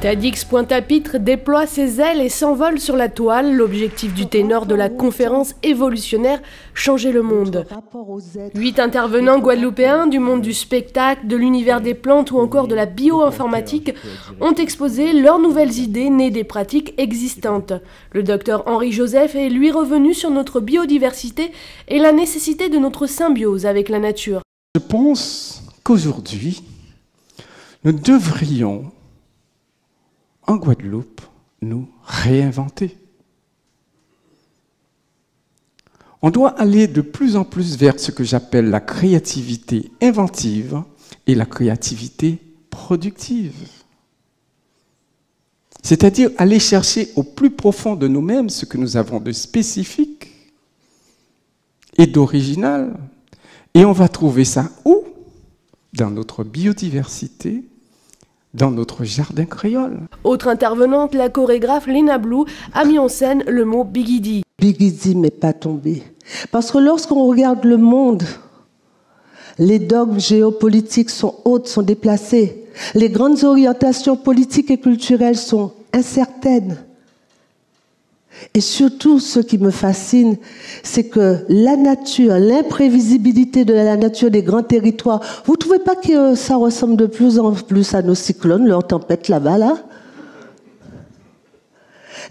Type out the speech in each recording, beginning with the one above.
Tadix Pointe-à-Pitre déploie ses ailes et s'envole sur la toile. L'objectif du ténor de la conférence évolutionnaire Changer le monde. Huit intervenants guadeloupéens du monde du spectacle, de l'univers des plantes ou encore de la bioinformatique ont exposé leurs nouvelles idées nées des pratiques existantes. Le docteur Henri Joseph est lui revenu sur notre biodiversité et la nécessité de notre symbiose avec la nature. Je pense qu'aujourd'hui, nous devrions en Guadeloupe nous réinventer. On doit aller de plus en plus vers ce que j'appelle la créativité inventive et la créativité productive. C'est-à-dire aller chercher au plus profond de nous-mêmes ce que nous avons de spécifique et d'original. Et on va trouver ça où? Dans notre biodiversité, dans notre jardin créole. Autre intervenante, la chorégraphe Lena Blue a mis en scène le mot Bigidi. Bigidi n'est pas tombé. Parce que lorsqu'on regarde le monde, les dogmes géopolitiques sont hautes, sont déplacés. Les grandes orientations politiques et culturelles sont incertaines. Et surtout, ce qui me fascine, c'est que la nature, l'imprévisibilité de la nature des grands territoires, vous ne trouvez pas que ça ressemble de plus en plus à nos cyclones, leurs tempêtes là-bas, là?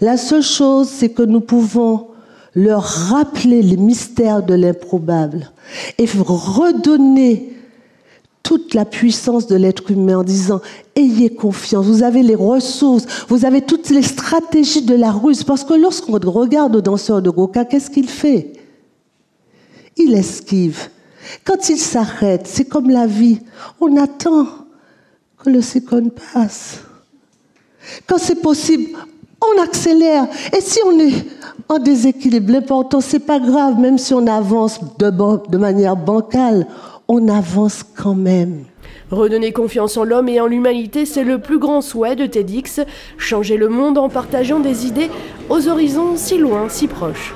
La seule chose, c'est que nous pouvons leur rappeler les mystères de l'improbable et redonner toute la puissance de l'être humain en disant ayez confiance, vous avez les ressources, vous avez toutes les stratégies de la ruse. Parce que lorsqu'on regarde le danseur de Goka, qu'est-ce qu'il fait? Il esquive. Quand il s'arrête, c'est comme la vie. On attend que le cyclone passe. Quand c'est possible, on accélère. Et si on est en déséquilibre, l'important, c'est pas grave, même si on avance de manière bancale, on avance quand même. Redonner confiance en l'homme et en l'humanité, c'est le plus grand souhait de TEDx. Changer le monde en partageant des idées aux horizons si loin, si proches.